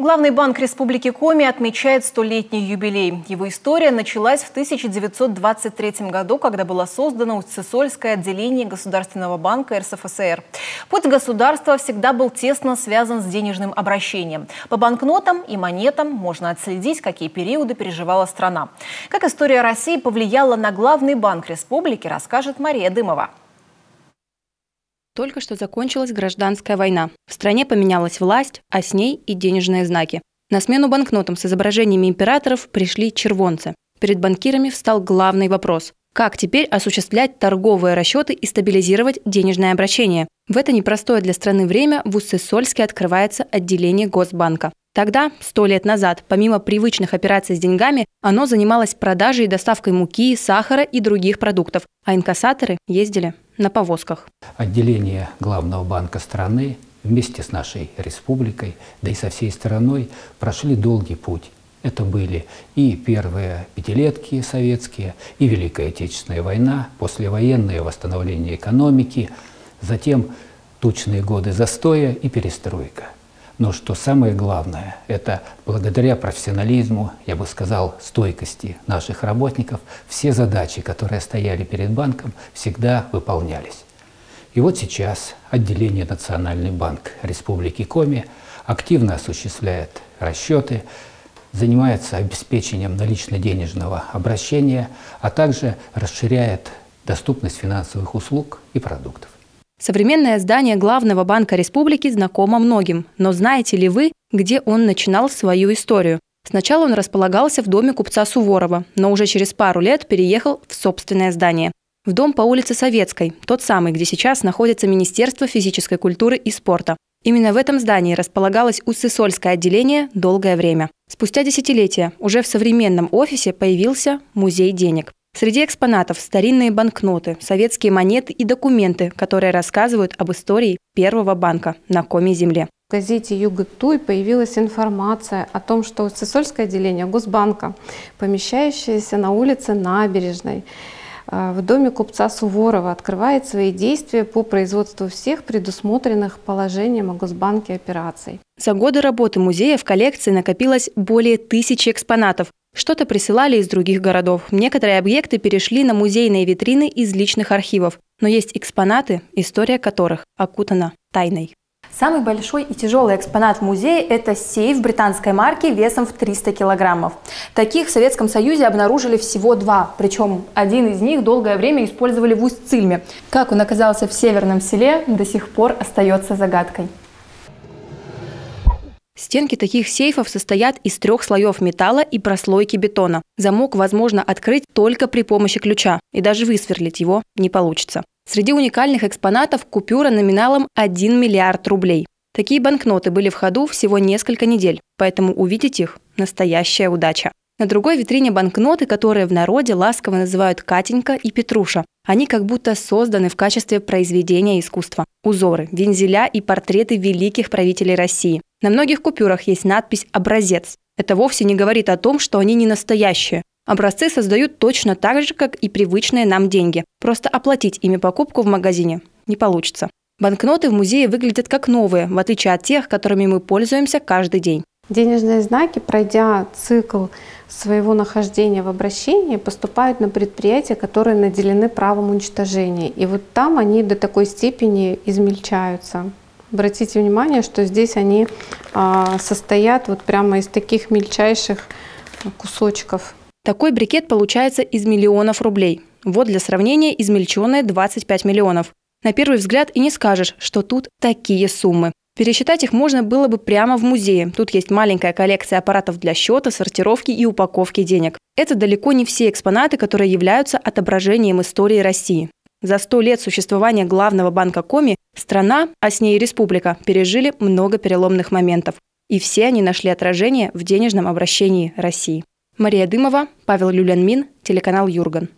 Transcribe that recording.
Главный банк Республики Коми отмечает столетний юбилей. Его история началась в 1923 году, когда было создано Уцесольское отделение Государственного банка РСФСР. Путь государства всегда был тесно связан с денежным обращением. По банкнотам и монетам можно отследить, какие периоды переживала страна. Как история России повлияла на главный банк республики, расскажет Мария Дымова. Только что закончилась гражданская война. В стране поменялась власть, а с ней и денежные знаки. На смену банкнотам с изображениями императоров пришли червонцы. Перед банкирами встал главный вопрос – как теперь осуществлять торговые расчеты и стабилизировать денежное обращение? В это непростое для страны время в Уссысольске открывается отделение Госбанка. Тогда, сто лет назад, помимо привычных операций с деньгами, оно занималось продажей и доставкой муки, сахара и других продуктов, а инкассаторы ездили на повозках. Отделение главного банка страны вместе с нашей республикой, да и со всей страной прошли долгий путь. Это были и первые пятилетки советские, и Великая Отечественная война, послевоенное восстановление экономики, затем тучные годы застоя и перестройка – но что самое главное, это благодаря профессионализму, я бы сказал, стойкости наших работников, все задачи, которые стояли перед банком, всегда выполнялись. И вот сейчас отделение Национальный банк Республики Коми активно осуществляет расчеты, занимается обеспечением налично-денежного обращения, а также расширяет доступность финансовых услуг и продуктов. Современное здание главного банка республики знакомо многим, но знаете ли вы, где он начинал свою историю? Сначала он располагался в доме купца Суворова, но уже через пару лет переехал в собственное здание. В дом по улице Советской, тот самый, где сейчас находится Министерство физической культуры и спорта. Именно в этом здании располагалось Уссысольское отделение долгое время. Спустя десятилетия уже в современном офисе появился музей денег. Среди экспонатов старинные банкноты, советские монеты и документы, которые рассказывают об истории первого банка на Коми-земле. В газете «Юг Туй» появилась информация о том, что Сысольское отделение Госбанка, помещающееся на улице Набережной, э, в доме купца Суворова открывает свои действия по производству всех предусмотренных положением о Госбанке операций. За годы работы музея в коллекции накопилось более тысячи экспонатов, что-то присылали из других городов. Некоторые объекты перешли на музейные витрины из личных архивов. Но есть экспонаты, история которых окутана тайной. Самый большой и тяжелый экспонат в музее – это сейф британской марки весом в 300 килограммов. Таких в Советском Союзе обнаружили всего два, причем один из них долгое время использовали в Усть-Цильме. Как он оказался в северном селе, до сих пор остается загадкой. Стенки таких сейфов состоят из трех слоев металла и прослойки бетона. Замок возможно открыть только при помощи ключа, и даже высверлить его не получится. Среди уникальных экспонатов купюра номиналом 1 миллиард рублей. Такие банкноты были в ходу всего несколько недель, поэтому увидеть их – настоящая удача. На другой витрине банкноты, которые в народе ласково называют Катенька и Петруша. Они как будто созданы в качестве произведения искусства. Узоры, вензеля и портреты великих правителей России. На многих купюрах есть надпись «Образец». Это вовсе не говорит о том, что они не настоящие. Образцы создают точно так же, как и привычные нам деньги. Просто оплатить ими покупку в магазине не получится. Банкноты в музее выглядят как новые, в отличие от тех, которыми мы пользуемся каждый день. Денежные знаки, пройдя цикл своего нахождения в обращении, поступают на предприятия, которые наделены правом уничтожения. И вот там они до такой степени измельчаются. Обратите внимание, что здесь они а, состоят вот прямо из таких мельчайших кусочков. Такой брикет получается из миллионов рублей. Вот для сравнения измельченные 25 миллионов. На первый взгляд и не скажешь, что тут такие суммы. Пересчитать их можно было бы прямо в музее. Тут есть маленькая коллекция аппаратов для счета, сортировки и упаковки денег. Это далеко не все экспонаты, которые являются отображением истории России. За сто лет существования главного банка Коми страна, а с ней и республика, пережили много переломных моментов. И все они нашли отражение в денежном обращении России. Мария Дымова, Павел Люленмин, телеканал «Юрган».